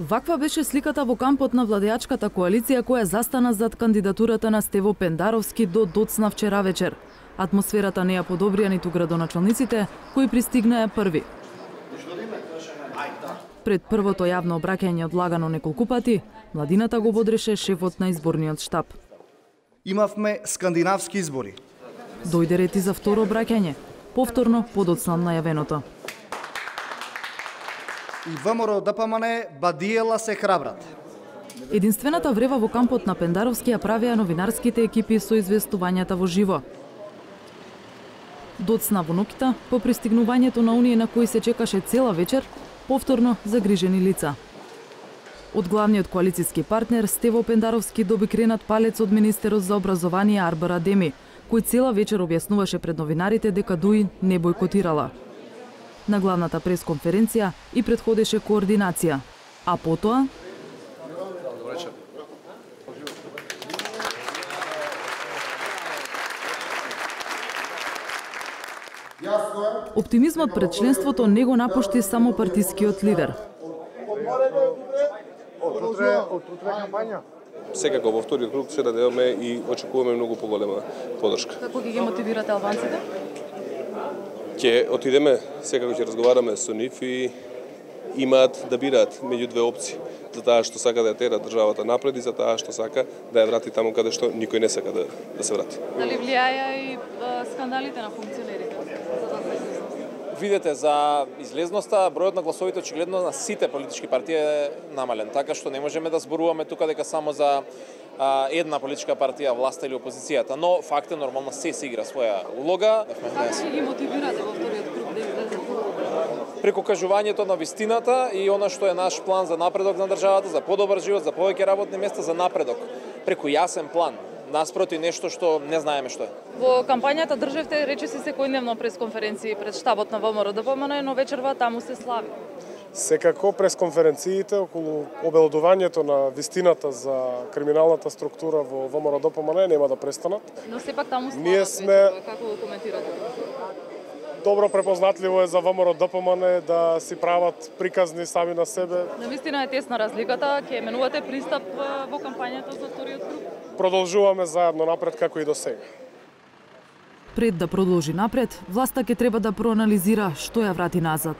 Ваква беше сликата во кампот на владеачката коалиција која застана зад кандидатурата на Стево Пендаровски до доцна вчера вечер. Атмосферата не ја подобрија ниту градоначалниците, кои пристигнаа први. Пред првото јавно обраќање одлагано неколку пати, младината го бодреше шефот на изборниот штаб. Имавме скандинавски избори. Дојде ред и за второ обраќање, повторно подоцна најавеното. И ВМРО ДПМН да бадиела се храбрат. Единствената врева во кампот на Пендаровски ја правеа новинарските екипи со известувањата во живо. Доцна во ноките, по пристигнувањето на оние на кои се чекаше цела вечер, повторно загрижени лица. Од главниот коалициски партнер Стево Пендаровски доби кренат палец од министерот за образование Арбара Деми, кој цела вечер објаснуваше пред новинарите дека ДУИ не бойкотирала. На главната пресконференција и предходеше координација, а потоа Оптимизмот пред членството не го напушти само партискиот лидер. Секако во вториот круг се надеваме и очекуваме многу поголема подршка. Како ги ги мотивирате албанците? Ќе отидеме, секако ќе разговараме со нив и имаат да бираат меѓу две опции за таа што сака да ја тера државата напред и за таа што сака да ја врати таму каде што никој не сака да, да се врати. Дали влијаја и скандалите на функционерите? видете за излезноста, бројот на гласовите очигледно на сите политички партии е намален, така што не можеме да зборуваме тука дека само за една политичка партија, власта или опозицијата, но факт е нормално се се игра своја улога. Како ќе ги мотивирате во вториот круг да излезат? Преку кажувањето на вистината и она што е наш план за напредок на државата, за подобар живот, за повеќе работни места, за напредок. Преку јасен план, наспроти нешто што не знаеме што е. Во кампањата држевте речиси секојдневно пресконференции пред штабот на ВМРО ДПМН, но вечерва таму се слави. Секако прес конференциите околу обелодувањето на вистината за криминалната структура во ВМРО ДПМН нема да престанат. Но сепак таму слават Ние сме како го коментирате? добро препознатливо е за ВМРО ДПМН да си прават приказни сами на себе. На вистина е тесна разликата, ќе менувате пристап во кампањата за вториот круг. Продолжуваме заедно напред како и до сега. Пред да продолжи напред, власта ќе треба да проанализира што ја врати назад.